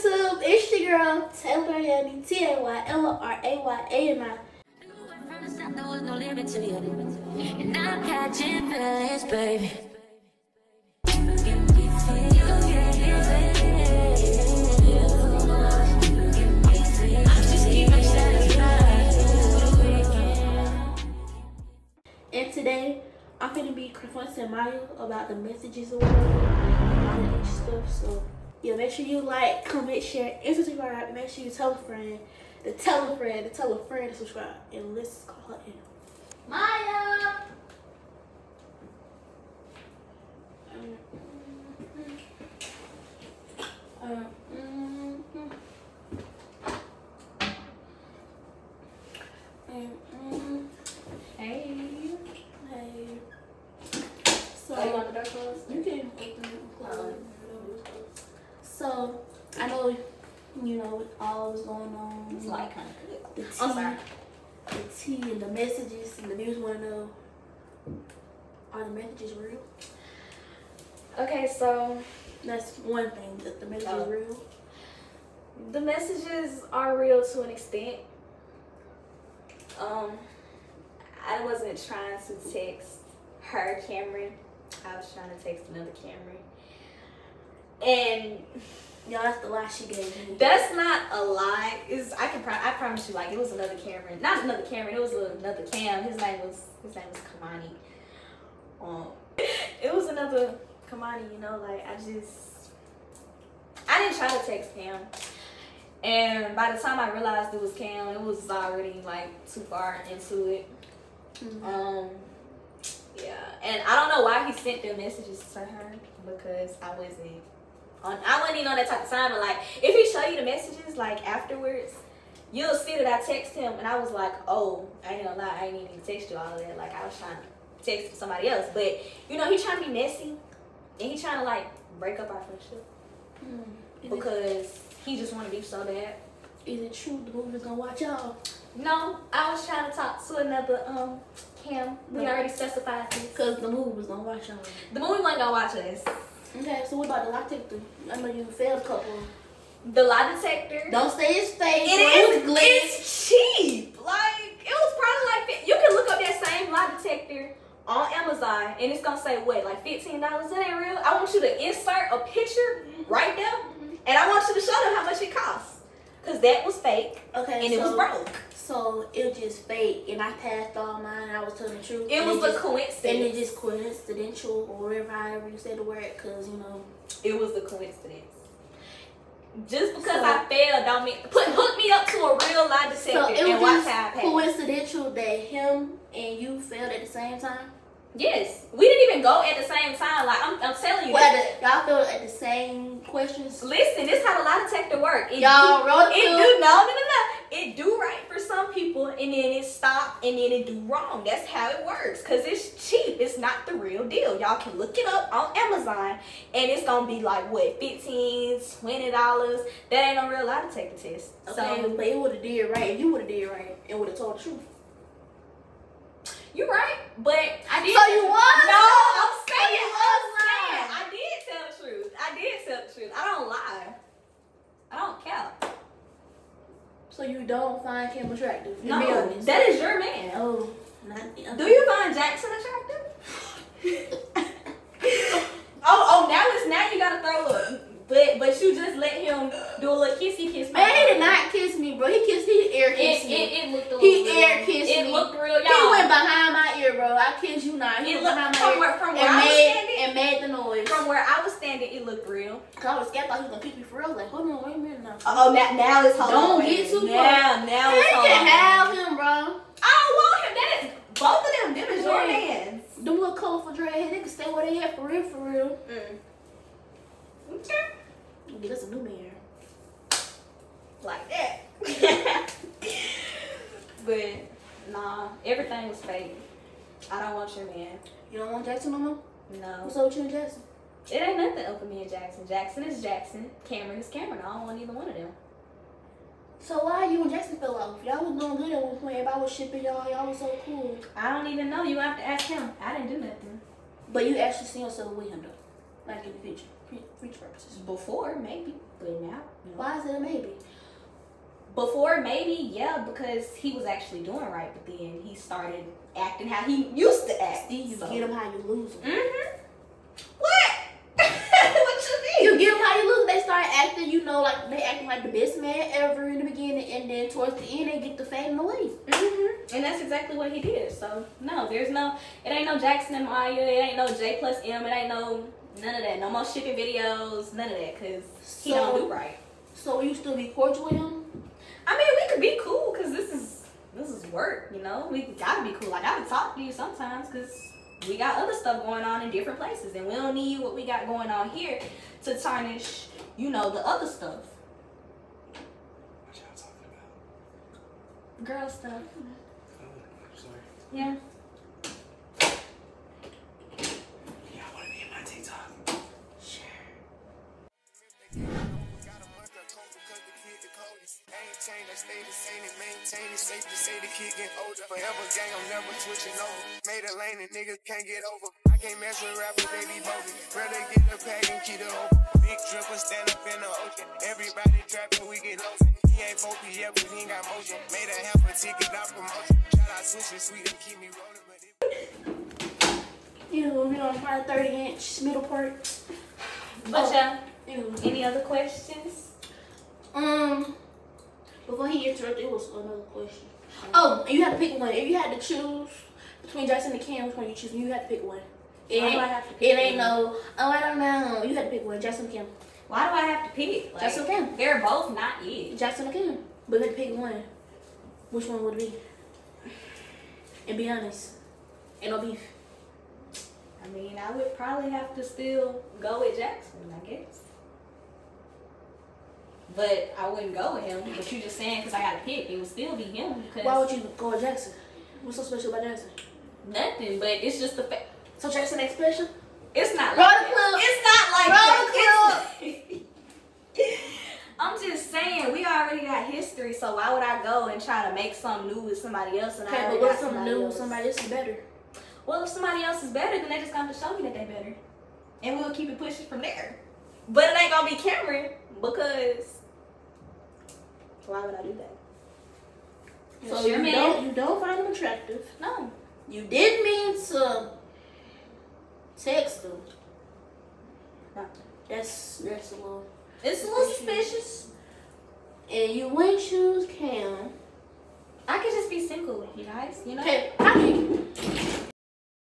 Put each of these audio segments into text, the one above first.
YouTube? It's your girl, Taylor Ayani, T A Y L O R A Y A N I. From the start, there was no limit to you. And I'm catching feelings, baby. Just keep me satisfied. And today, I'm gonna be confronting Miya about the messages and all that stuff. So, yeah, make sure you like, comment, share, and subscribe. Make sure you tell a friend, to tell a friend, to tell a friend to subscribe. And let's call her in. Miya! Um, mm, mm. Um, mm. Hey. Hey. So, Oh, you want the door closed? you can open it and close it. So, I know, you know, with all that's going on. It's like kind of good. the tea, I'm sorry. the tea and the messages and the news want to know, are the messages real? Okay, so That's one thing, that the messages Oh. real. the messages are real to an extent. Um, I wasn't trying to text her Cameron. I was trying to text another Cameron. And Y'all, that's the lie she gave me. that's not a lie. Is I can pro- I promise you, like it was another Cameron, not another Cameron. It was another Cam. His name was his name was Kamani. Um, it was another Kamani. You know, like I just I didn't try to text Cam, and by the time I realized it was Cam, it was already like too far into it. Mhm. Um, yeah, and I don't know why he sent the messages to her because I wasn't on. I wasn't even on that type of time. But like, if he show you the messages like afterwards, you'll see that I text him, and I was like, oh, I ain't gonna lie, I ain't even text you all of that. Like, I was trying to text somebody else, but you know, he trying to be messy, and he trying to like break up our friendship Mm. Because he just want to beef so bad. is it true the movie's gonna watch y'all? No, I was trying to talk to another um Cam. We No. already specified this. Because the movie was gonna watch y'all. The movie wasn't gonna watch us. Okay, so what about the lie detector? I know you failed a couple. The lie detector. Don't say his face. It is glitch. It's cheap. Like it was probably like that. You can look up that same lie detector on Amazon, and it's gonna say what, like fifteen dollars. That ain't real. I want you to insert a picture mm-hmm. right there, and I want you to show them how much it costs, cause that was fake Okay, and it was broke. So it was just fake, and I passed all mine. I was telling the truth. It and was a just, coincidence. And it just coincidental, or whatever, however you say the word, because you know. It was a coincidence. Just because So- I failed don't mean put hook me up to a real lie detector So it and was watch just how I pass. coincidental that him and you failed at the same time. Yes, we didn't even go at the same time. Like I'm, I'm telling you. Y'all feel at the same questions. Listen, this how the lie detector work. It Y'all wrote it to- do no no no no. It do right for some people, and then it stop, and then it do wrong. That's how it works. Cause it's cheap. It's not the real deal. Y'all can look it up on Amazon, and it's gonna be like what 15 20 dollars. That ain't no real lot lie detector test. Okay, So but it would have did right if you would have did right and would have told the truth. You right, but I did. So you was? No, I'm So saying. you I'm saying. I did tell the truth. I did tell the truth. I don't lie. I don't count. So you don't find Kim attractive? No, that is your man. Oh, not Do you find Jackson attractive? oh, oh, now it's now you gotta throw up. But but you just let him do a little kissy kiss. Man, he did not kiss me, bro. He kissed. his air It, kissed it, me. it looked a little He real. air kissed It me. looked real, He y'all. went behind my ear, bro. I kid you not. He It went looked behind my from ear where from where and I was made standing. and made the noise. From where I was standing, it looked real. Cause I was scared. I thought he was gonna kick me for real. I was like, hold on, wait a minute now. Oh, now now it's hold Don't on, get too. Now now Man, it's you hold can have him, bro. I don't want him. That is both of them. Them is your hands. Them little colorful dreadheads, they can stay where they at for real, for real. Mm. Okay. Get us a new man. like that. but nah, everything was fake. I don't want your man. You don't want Jackson no more? No, What's up with you and Jackson? It ain't nothing up with me and Jackson. Jackson is Jackson. Cameron is Cameron. I don't want either one of them. So why you and Jackson fell off? Y'all was doing good at one point. Everybody was shipping y'all. Y'all was so cool. I don't even know. You have to ask him. I didn't do nothing. But you actually see yourself with him though, like in the future. preach purposes. Before maybe, but now. no. Why is it a maybe? Before maybe, yeah, because he was actually doing right, but then he started acting how he used to act. Steve, you so- get him how you lose them. Mhm. What? what you mean? You get them how you lose. 'em. They start acting, you know, like they acting like the best man ever in the beginning, and then towards the end they get the fading away. hmm And that's exactly what he did. So no, there's no, it ain't no Jackson and Miya, it ain't no J plus M, it ain't no none of that. No more shipping videos, none of that, cause he don't do right. So you still be cordial with him? I mean, we could be cool, cause this is this is work, you know. We gotta be cool. I gotta talk to you sometimes, cause we got other stuff going on in different places, and we don't need what we got going on here to tarnish, you know, the other stuff, What y'all talking about? Girl stuff. Oh, sorry. Yeah. Safe to say the kid get older. Forever gang, I'm never switching over. Made a lane and niggas can't get over. I can't mess with rappers, they be bogus. Rather get the pack and keep it open. Big dripper stand up in the ocean. Everybody trapping, we get lost. He ain't focused yet, but he ain't got motion. Made a half a ticket, not promotion. Shout out Sushi Sweet and keep me rolling, but it You know, we on my 30 inch middle part. But Oh. yeah, You know, any other questions? Um, before he interrupted, it was another question. Oh, you had to pick one. If you had to choose between Jackson and Cam, which one you choose? You had to pick one. It Why do ain't, I have to it ain't no, oh, I don't know. You had to pick one. Jackson and Cam. Why do I have to pick? Like, That's okay. They're both not it. Jackson and Cam. But you had to pick one. Which one would it be? And be honest. Ain't no beef. I mean, I would probably have to still go with Jackson, I guess. But I wouldn't go with him. But you just saying because I got to pick, it would still be him. Because Why would you go with Jackson? What's so special about Jackson? nothing. But it's just the fact. So Jackson ain't special? It's not Roll like the that. clip. It's not like that. It's- I'm just saying, we already got history, so why would I go and try to make something new with somebody else? And I Okay, already but what's something new? with Somebody else is better. Well, if somebody else is better, then they just got to show me that they better, and we'll keep it pushing from there. But it ain't gonna be Cameron because why would I do that? So It's you man. don't you don't find him attractive. No, You did mean to text him. That's that's a little. it's a little suspicious. And you wouldn't choose Cam. I could just be single with you guys, you know. Okay, how do you?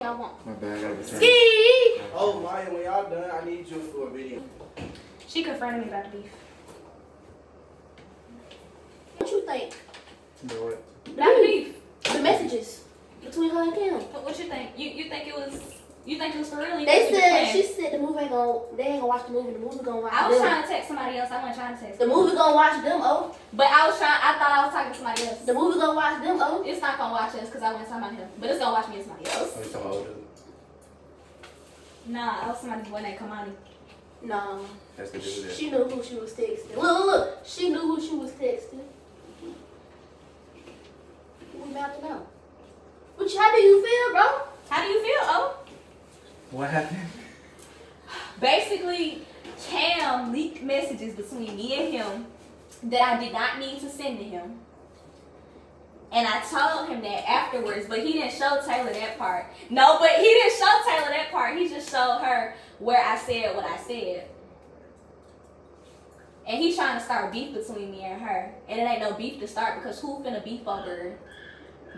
I want. My bad, I gotta return. Ski. Oh, Miya, when y'all done, I need you for a video. She confronted me about the beef. What you think? You know what? About the beef. The messages between her and Cam. What, what you think? You you think it was? You think it was for real? You They think it was said she said the movie ain't gonna they ain't gonna watch the movie. The movie gonna watch I was them. trying to text somebody else. I wasn't trying to text. the them. movie gonna watch them. Oh, But I was trying. I thought I was talking to somebody else. the movie gonna watch them. Oh, It's not gonna watch us because I wasn't talking about him. But it's gonna watch me and somebody oh, else. Oh, you talking about older? Nah, I was somebody's boy named Kamani. no. That's the dude that. She knew who she was texting. Look, look, look. She knew who she was texting. We about to know. Which, how do you feel, bro? How do you feel? Oh, What happened? basically, Cam leaked messages between me and him that I did not need to send to him. And I told him that afterwards, but he didn't show Taylor that part. No, but he didn't show Taylor that part. He just showed her where I said what I said. And he's trying to start beef between me and her. And it ain't no beef to start because who finna beef over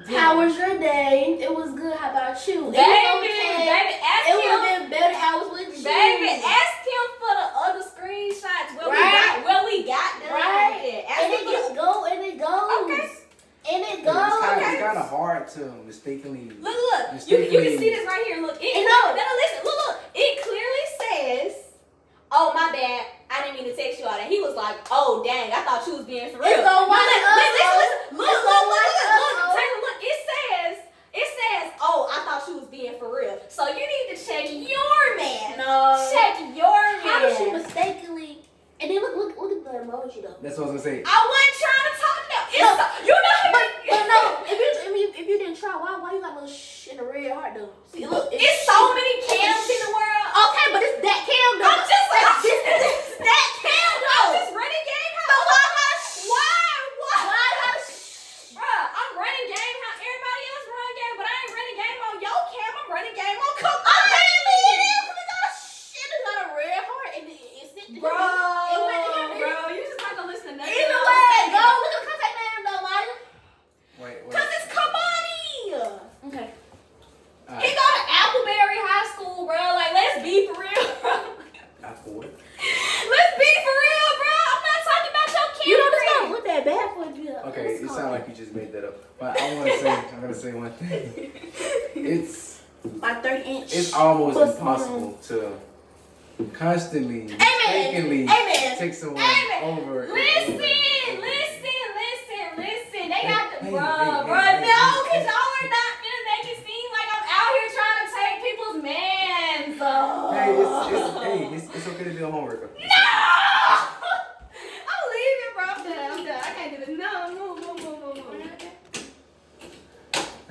dinner? How was your day? It was good. How about you? Baby, okay. baby, ask It would have been better. I was with you. Baby, ask him for the other screenshots where we Right. got where we got them. Right. Ask And it just the- go and it goes. Okay. And it It's goes. kind of it's kind of hard to mistakenly. Look, look. You, you can see this right here. Look, it, And no, no. no, no, listen. Look, look. It clearly says, "Oh, my bad. I didn't mean to text you all that." He was like, "Oh, dang. I thought you was being for real." It's gonna watch Look, us, listen, listen, though. listen. Look, It's look, gonna look, watch look, us, look. though. Taylor, look. It says, it says, "Oh, I thought you was being for real." So you need to check your man. No. Check your man. How did she mistakenly? And then look, look, look at the emoji though. That's what I was gonna say. I wasn't trying to talk to them. It's No, so, you know how But, many- but no, if you, if you if you didn't try, why why you got a little shh in the red heart though? See, look, It's so many cams in the world. Okay, but it's that cam though. I'm just like, Okay, it's it called. sounds like you just made that up. But I want to say, I'm gonna say one thing. It's My 30 inch. it's almost pussy impossible to constantly, Amen. mistakenly Amen. take someone Amen. over. Listen, over listen, listen, listen. They got the bro, bro. no, cause y'all are not gonna make it seem like I'm out here trying to take people's mans. Hey, it's, it's, hey, oh. it's, it's okay to do homework. It's No! I'm leaving, bro. I'm done. I'm done. I can't do this. No, move, move, move, move, move. okay.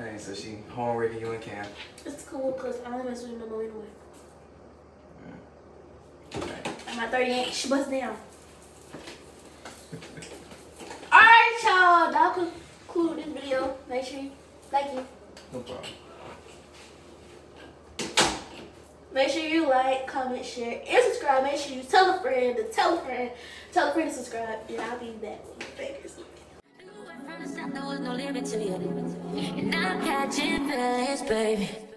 Hey, so she home homeworking you in camp. It's cool because I don't mess with no more anyway. Okay. And my 30 inch bust down. Alright, y'all. That'll conclude this video. Make sure you like it. No problem. Make sure you like, comment, share, and subscribe. Make sure you tell a friend to tell a friend, tell a friend to subscribe, and I'll be back with fakers. From the start, there was no limit to you. And I'm catching feelings, baby.